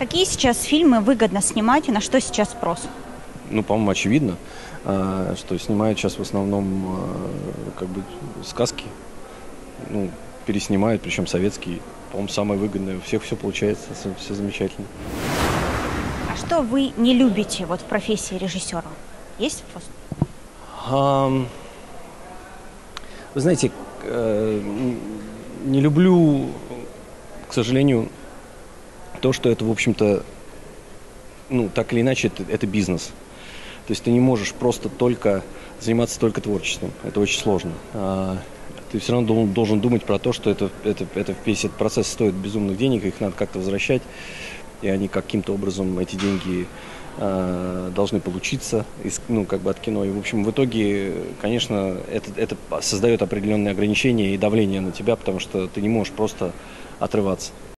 Какие сейчас фильмы выгодно снимать и на что сейчас спрос? Ну, по-моему, очевидно, а, что снимают сейчас в основном а, как бы сказки. Ну, переснимают, причем советские. По-моему, самое выгодное. У всех все получается, все, замечательно. А что вы не любите вот в профессии режиссера? Есть вопрос? Ам, Вы знаете, э, не люблю, к сожалению, то, что это, в общем-то, ну, так или иначе, это, это бизнес. То есть ты не можешь просто только заниматься только творчеством. Это очень сложно. А, Ты все равно должен, должен думать про то, что это, это, это весь этот процесс стоит безумных денег, их надо как-то возвращать, и они каким-то образом, эти деньги а, должны получиться из, ну, как бы от кино. И, в общем, в итоге, конечно, это, это создает определенные ограничения и давление на тебя, потому что ты не можешь просто отрываться.